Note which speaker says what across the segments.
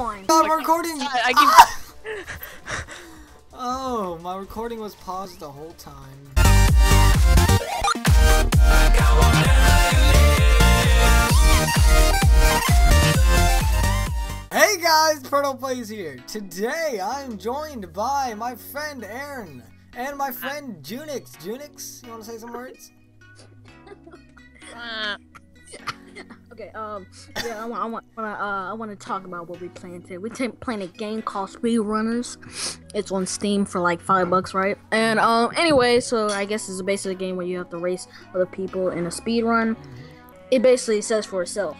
Speaker 1: on.
Speaker 2: Oh, recording.
Speaker 3: I, I keep.
Speaker 2: Ah! Oh, my recording was paused the whole time. Hey guys, Purtle Plays here. Today I'm joined by my friend Aaron and my friend Junix. Junix, you want to say some words?
Speaker 3: Uh,
Speaker 1: Okay, um, yeah, I want, I want, uh, I want to talk about what we playing today. We t- playing a game called Speedrunners. It's on Steam for like five bucks, right? And um, anyway, so I guess it's basically a game where you have to race other people in a speed run. It basically says for itself.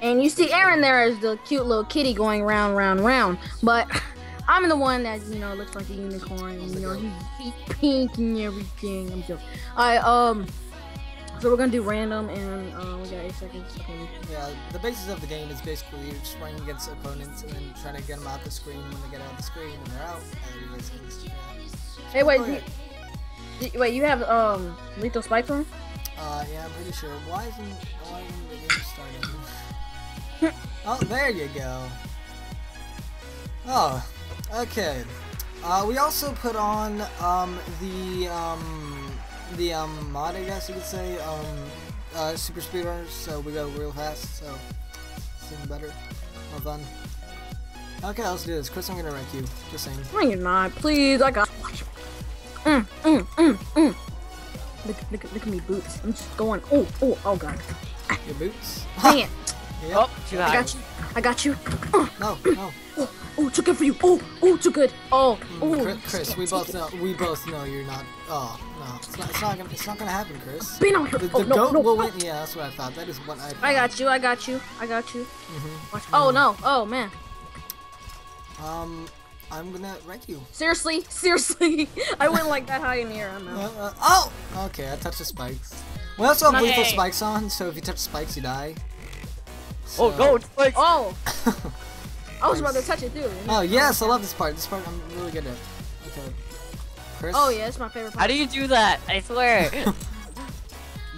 Speaker 1: And you see Aaron there as the cute little kitty going round, round, round. But I'm the one that you know looks like a unicorn. And, you know he's, he's pink and everything. I'm joking. I um. So we're gonna do random, and uh, we got eight seconds. Okay.
Speaker 2: Yeah, the basis of the game is basically you're just running against opponents and then trying to get them out the screen. When they get out the screen and they're out, gonna yeah.
Speaker 1: Hey, wait, you, wait, you have um lethal spike on?
Speaker 2: Uh, yeah, I'm pretty sure. Why isn't, why isn't the game starting? oh, there you go. Oh, okay. Uh, we also put on, um, the, um, the, um, mod, I guess you could say, um, uh, super speedrunners, so we go real fast, so, it's even better. Well done. Okay, let's do this. Chris, I'm gonna wreck you. Just saying.
Speaker 1: No, you're not. Please, I got. Mm, mm, mm, mm. Look, look, look at me boots. I'm just going. Oh, oh, oh god.
Speaker 2: Your boots?
Speaker 1: Dang it.
Speaker 2: Yep.
Speaker 3: oh, too
Speaker 1: I got you. I got you. Oh,
Speaker 2: No, no.
Speaker 1: Oh, oh, too good for you. Oh, oh, too good. Oh, oh.
Speaker 2: Chris, Chris, we both know. We both know you're not. Oh no, it's not. It's not gonna. It's not gonna happen, Chris.
Speaker 1: Be not here.
Speaker 2: The, the
Speaker 1: Oh, no,
Speaker 2: goat
Speaker 1: no,
Speaker 2: will
Speaker 1: no.
Speaker 2: win. Yeah, that's what I thought. That is what I. Thought.
Speaker 1: I got you. I got you. I got you.
Speaker 2: Mhm.
Speaker 1: Watch. Oh no. Oh man.
Speaker 2: Um, I'm gonna wreck you.
Speaker 1: Seriously, seriously. I went like that high in the air. I'm
Speaker 2: Uh,
Speaker 1: out.
Speaker 2: uh, oh, okay. I touched the spikes. We also have lethal spikes on, so if you touch spikes, you die.
Speaker 3: Oh,
Speaker 2: So-
Speaker 3: go! It's like.
Speaker 1: Oh, I was about to touch it too.
Speaker 2: oh yes, I love this part. This part I'm really good at. Okay. Chris.
Speaker 1: Oh yeah, it's my favorite part.
Speaker 3: How do you do that? I swear.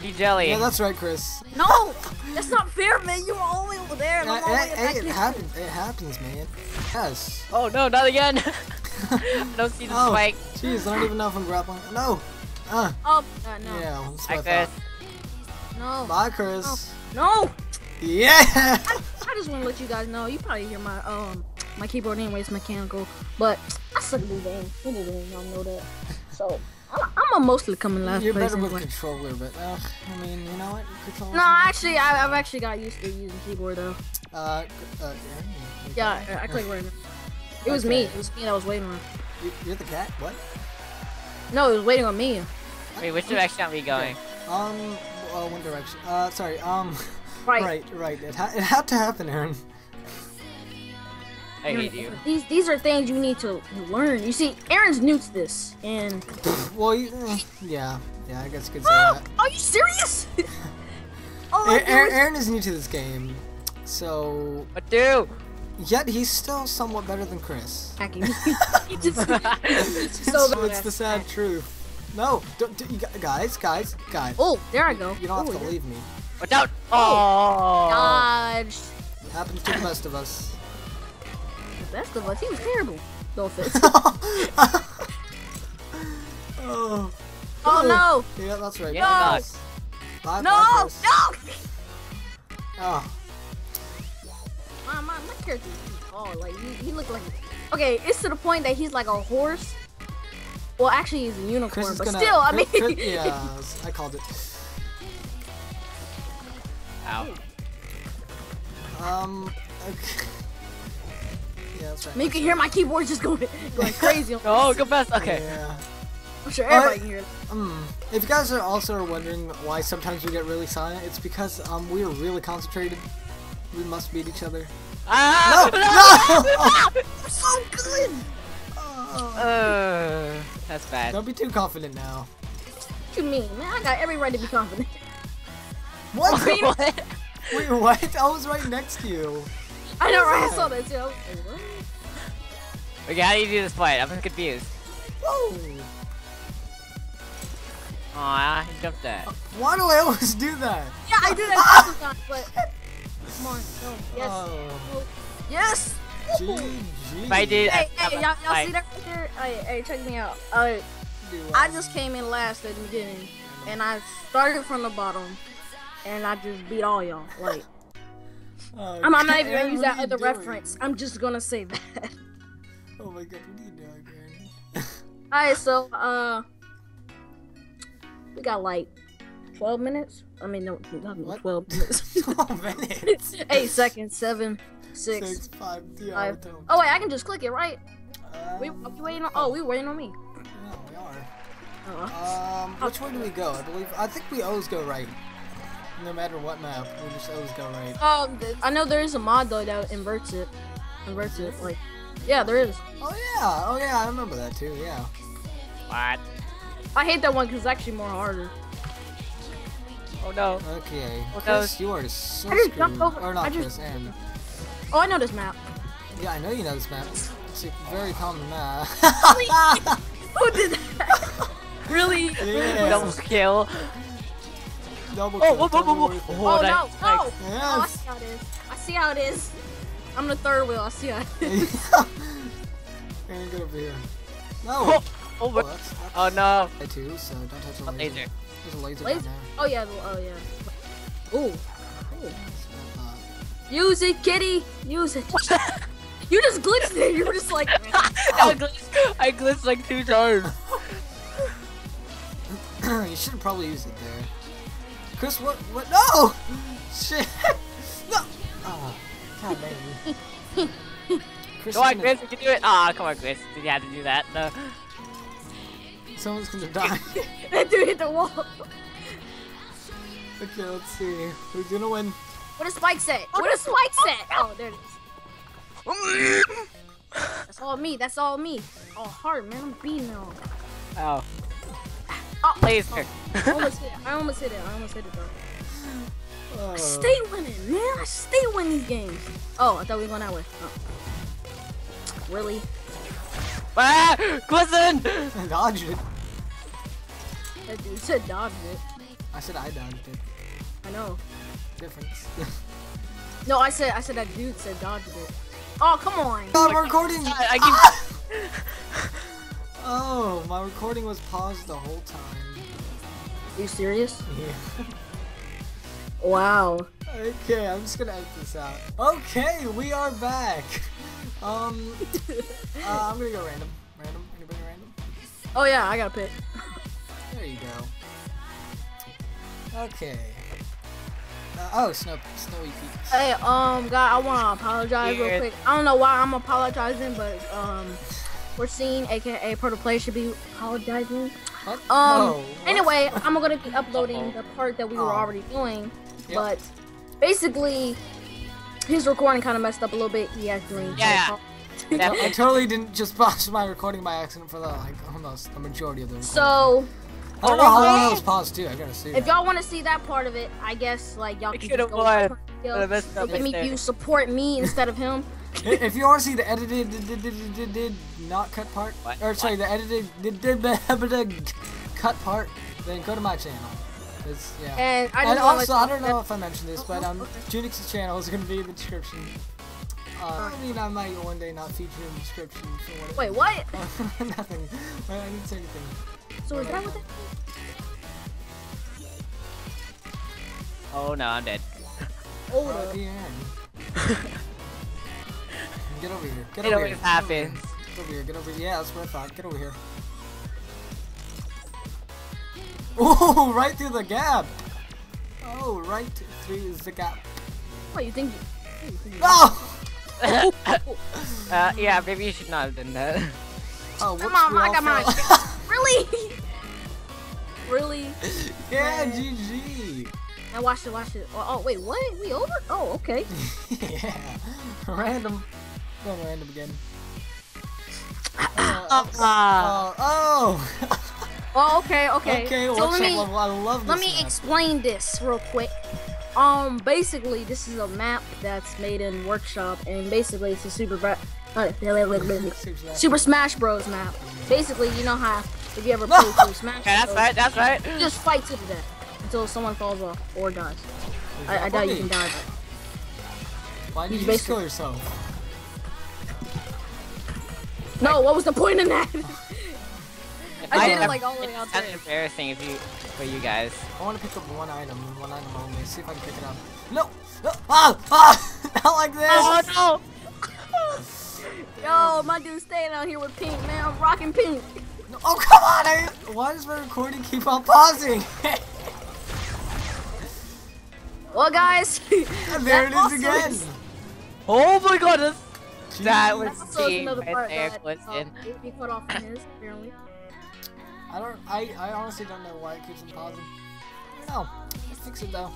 Speaker 3: Be jelly.
Speaker 2: Yeah, that's right, Chris.
Speaker 1: No, that's not fair, man. You were all the way over there, and I'm all the way
Speaker 2: Hey, it happens. It happens, man. Yes.
Speaker 3: Oh no, not again! I don't see the
Speaker 2: Oh,
Speaker 3: spike.
Speaker 2: jeez, I don't even know if I'm grappling. No. Uh,
Speaker 1: Oh, uh, no,
Speaker 2: yeah, that's I
Speaker 3: Chris.
Speaker 1: no,
Speaker 2: Bye, Chris.
Speaker 1: no.
Speaker 2: Yeah.
Speaker 1: I just want to let you guys know. You probably hear my um my keyboard anyway. It's mechanical, but I suck at this game. You didn't y'all know that. So I'm, I'm mostly coming last
Speaker 2: You're
Speaker 1: place
Speaker 2: better with
Speaker 1: anyway.
Speaker 2: controller, but uh, I mean, you know what? Controller.
Speaker 1: No, actually, I, I've actually got used to using keyboard though.
Speaker 2: Uh, uh,
Speaker 1: Yeah, I, I click right now. It was me. It was me that was waiting on.
Speaker 2: You, you're the cat. What?
Speaker 1: No, it was waiting on me.
Speaker 3: Wait, which direction are we going?
Speaker 2: Um, uh, one direction. Uh, sorry. Um,
Speaker 1: Right.
Speaker 2: right, right. It, ha- it had to happen, Aaron.
Speaker 3: I hate you.
Speaker 1: These these are things you need to learn. You see, Aaron's new to this, and
Speaker 2: well, you, eh, yeah, yeah. I guess you could say
Speaker 1: Oh,
Speaker 2: that.
Speaker 1: are you serious? oh my
Speaker 2: Aaron. Aaron is new to this game, so
Speaker 3: What do?
Speaker 2: yet he's still somewhat better than Chris.
Speaker 1: hacking. He just- so
Speaker 2: it's,
Speaker 1: bad
Speaker 2: it's the sad truth. No, don't, do you, guys, guys, guys.
Speaker 1: Oh, there I go.
Speaker 2: You don't have
Speaker 1: Ooh,
Speaker 2: to leave me.
Speaker 3: Watch out! Oh!
Speaker 1: Dodge.
Speaker 2: Happens to the best of us.
Speaker 1: The best of us. He was terrible. No offense.
Speaker 2: oh.
Speaker 1: oh no!
Speaker 2: Yeah, that's right.
Speaker 3: Yeah, no.
Speaker 2: Bye,
Speaker 1: No!
Speaker 2: bye,
Speaker 1: No!
Speaker 2: Oh.
Speaker 1: My, my, my character is too tall. Like, he, he looked like. Okay, it's to the point that he's like a horse. Well, actually, he's a unicorn, but
Speaker 2: gonna.
Speaker 1: still, I mean.
Speaker 2: Chris- Chris- yeah, I called it.
Speaker 3: Ow.
Speaker 2: Um. Okay. Yeah, that's right.
Speaker 1: I you can hear my keyboard just going, going crazy.
Speaker 3: oh, go fast. Okay.
Speaker 2: Yeah.
Speaker 1: I'm sure
Speaker 2: Alright.
Speaker 1: everybody can hear it.
Speaker 2: Um. If you guys are also wondering why sometimes we get really silent, it's because um we are really concentrated. We must beat each other.
Speaker 3: Ah!
Speaker 2: No! No!
Speaker 1: So good!
Speaker 2: Oh.
Speaker 3: Uh, that's bad.
Speaker 2: Don't be too confident now.
Speaker 1: What you mean, man? I got every right to be confident.
Speaker 2: What?
Speaker 3: what?
Speaker 2: Wait, what? I was right next to you.
Speaker 1: I know, right? I saw that too. I like.
Speaker 3: Okay, how do you do this fight? I'm confused.
Speaker 2: Whoa!
Speaker 3: Aw, he jumped that.
Speaker 2: Why do I always do that?
Speaker 1: Yeah, I do that sometimes, but come on, no, yes.
Speaker 2: Oh.
Speaker 1: Yes.
Speaker 2: GG.
Speaker 3: If I did,
Speaker 1: Hey, hey, y'all, y'all see that right there? Hey, hey, check me out. Uh, I just came in last at the beginning, and I started from the bottom, and I just beat all y'all. Like,
Speaker 2: Oh,
Speaker 1: I'm, I'm not even gonna use that other
Speaker 2: doing?
Speaker 1: reference. I'm just gonna say that.
Speaker 2: Oh my god, what are you doing, Karen?
Speaker 1: Alright, so uh, we got like 12 minutes. I mean, no, not 12 minutes.
Speaker 2: 12 minutes.
Speaker 1: Eight seconds. Seven, six.
Speaker 2: Six, five, yeah,
Speaker 1: five. Oh wait, I can just click it, right? We,
Speaker 2: Um,
Speaker 1: are we waiting on? Oh, we waiting on me.
Speaker 2: yeah, we are.
Speaker 1: Uh,
Speaker 2: Um, which way do we go? I believe I think we always go right. No matter what map, we just always go right.
Speaker 1: um, I know there is a mod though that inverts it. Inverts it, like, yeah, there is.
Speaker 2: Oh yeah, oh yeah, I remember that too. Yeah.
Speaker 3: What?
Speaker 1: I hate that one because it's actually more harder.
Speaker 3: Oh no.
Speaker 2: Okay.
Speaker 3: Well,
Speaker 2: Chris,
Speaker 3: that
Speaker 2: you are so
Speaker 1: I just
Speaker 2: screwed.
Speaker 1: jumped over-
Speaker 2: Or not
Speaker 1: I just-
Speaker 2: Chris, Aaron.
Speaker 1: Oh, I know this map.
Speaker 2: Yeah, I know you know this map. It's a very common map.
Speaker 1: Who did that? really?
Speaker 2: Yeah.
Speaker 3: Double kill.
Speaker 2: Double
Speaker 3: Oh,
Speaker 2: kill,
Speaker 3: whoa, whoa, whoa,
Speaker 2: worth it.
Speaker 3: whoa.
Speaker 1: Oh,
Speaker 3: Oh,
Speaker 1: no,
Speaker 3: nice,
Speaker 1: no!
Speaker 3: nice.
Speaker 1: Oh, I see how it is. I see how it is. I'm the third wheel. I see how it is.
Speaker 2: Aaron, get over here. No.
Speaker 3: Oh, oh,
Speaker 2: Oh, that's, that's
Speaker 3: oh no.
Speaker 2: I too, so don't touch the laser.
Speaker 3: laser.
Speaker 2: There's a laser,
Speaker 1: Laser?
Speaker 2: down there.
Speaker 1: Oh yeah. Oh yeah. Ooh. Ooh.
Speaker 2: That's what I thought.
Speaker 1: Use it, kitty. Use it. you just glitched it. You were just like.
Speaker 3: I glitched, I glitched like two times.
Speaker 2: you should have probably used it there. Chris, what? What? No! Shit! No! Oh, god dang. Chris,
Speaker 3: Come on,
Speaker 2: is gonna-
Speaker 3: Chris, you can do it. Ah, come on, Chris. Did you have to do that? No.
Speaker 2: Someone's gonna die.
Speaker 1: that dude hit the wall.
Speaker 2: okay, let's see. Who's gonna win?
Speaker 1: What a spike set? What a spike set? Oh, there it is. That's all me. That's all me. Oh, hard man. I'm beating it all.
Speaker 3: Oh,
Speaker 1: Oh,
Speaker 3: laser.
Speaker 1: I almost hit it. I almost hit it. I almost hit it though.
Speaker 2: Oh.
Speaker 1: I stay winning, man. I stay winning these games. Oh, I thought we were going that way. Oh. Really?
Speaker 3: ah, Glisten!
Speaker 2: I dodged it.
Speaker 1: That dude said dodge it.
Speaker 2: I said I dodged it.
Speaker 1: I know.
Speaker 2: Difference.
Speaker 1: No, I said I said that dude said dodge it. Oh, come on.
Speaker 2: oh, I'm recording!
Speaker 3: I keep.
Speaker 2: Oh, my recording was paused the whole time.
Speaker 1: Are you serious?
Speaker 2: Yeah.
Speaker 1: Wow.
Speaker 2: Okay, I'm just gonna edit this out. Okay, we are back. Um, uh, I'm gonna go random. Random. Anybody random?
Speaker 1: Oh yeah, I got a pick.
Speaker 2: There you go. Okay. Uh, oh, snow, snowy peaks.
Speaker 1: Hey, um, guy, I wanna apologize real
Speaker 3: Yeah.
Speaker 1: quick. I don't know why I'm apologizing, but um, we're seeing, aka Purtle Player should be apologizing.
Speaker 2: What?
Speaker 1: Um.
Speaker 2: Oh.
Speaker 1: Anyway, I'm gonna be uploading
Speaker 3: Uh-oh.
Speaker 1: the part that we were
Speaker 2: Oh.
Speaker 1: already doing,
Speaker 2: Yep.
Speaker 1: but basically, his recording kind of messed up a little bit. He actually.
Speaker 3: Yeah.
Speaker 2: No, I totally didn't just pause my recording by accident for the like almost the majority of the recording.
Speaker 1: So,
Speaker 2: I don't know how long I was paused too. I gotta see.
Speaker 1: if y'all want to see that part of it, I guess like y'all can just go
Speaker 3: won.
Speaker 1: watch my.
Speaker 3: Would've messed up
Speaker 1: It would make
Speaker 3: there.
Speaker 1: you support me instead of him.
Speaker 2: I- if you want to see the edited did, did, did, did, did not cut part,
Speaker 3: What?
Speaker 2: or sorry, the edited did, did, did, did cut part, then go to my channel. It's, yeah.
Speaker 1: And I
Speaker 2: and
Speaker 1: just wanna
Speaker 2: also, I don't know if I mentioned this, but um, Junix's channel is gonna be in the description. Uh, I mean, I might one day not feature in the description for what.
Speaker 1: Wait, what?
Speaker 2: Nothing. I didn't say anything.
Speaker 1: So is that what that?
Speaker 3: Oh no, I'm dead.
Speaker 1: Oh,
Speaker 2: Uh,
Speaker 1: the-
Speaker 2: the end. Get over here. Get
Speaker 3: It
Speaker 2: over
Speaker 3: always
Speaker 2: here.
Speaker 3: happens.
Speaker 2: Get over here. Get over here. Yeah, that's what I thought. Get over here. Oh, right through the gap. Oh, right through the gap.
Speaker 1: what you think? You, you think you-
Speaker 2: Oh!
Speaker 3: Uh, yeah, maybe you should not have done that.
Speaker 2: Oh, whoops,
Speaker 1: Come on,
Speaker 2: we
Speaker 1: I got mine. really? really?
Speaker 2: yeah, GG.
Speaker 1: And watch it, watch it. Oh, oh, wait, what? We over? Oh, okay.
Speaker 2: yeah. Random. Going random again. Uh,
Speaker 3: Ah.
Speaker 2: oh, oh.
Speaker 1: Oh, okay, okay.
Speaker 2: okay,
Speaker 1: so let me
Speaker 2: level? I love this
Speaker 1: let me
Speaker 2: map.
Speaker 1: explain this real quick. Um, basically, this is a map that's made in Workshop, and basically, it's a super uh,
Speaker 2: Super
Speaker 1: Super Smash Bros. map. Basically, you know how if you ever play Super Smash
Speaker 3: Okay, that's right, that's right.
Speaker 1: you just fight to the death until someone falls off or dies. I, I doubt you can die, but
Speaker 2: Why did
Speaker 1: He's
Speaker 2: you just kill yourself?
Speaker 1: No, what was the point in that? I did it like all the way
Speaker 3: it's
Speaker 1: out there.
Speaker 3: of embarrassing if you for you guys.
Speaker 2: I want to pick up one item, one item only. See if I can pick it up. No! No! Ah! Ah! Not like this!
Speaker 3: Oh no!
Speaker 1: Yo, my dude's staying out here with pink, man. I'm rocking pink.
Speaker 2: No, Oh, come on! I, why does my recording keep on pausing?
Speaker 1: Well, guys,
Speaker 2: there it
Speaker 1: that
Speaker 2: is
Speaker 1: also
Speaker 2: again!
Speaker 1: is-
Speaker 3: Oh my goodness! That was
Speaker 1: That also is
Speaker 3: Steve right there,
Speaker 1: that
Speaker 3: Clifton.
Speaker 1: uh, he cut off from his, apparently.
Speaker 2: I don't. I. I honestly don't know why it keeps on pausing. I. Let's fix it though.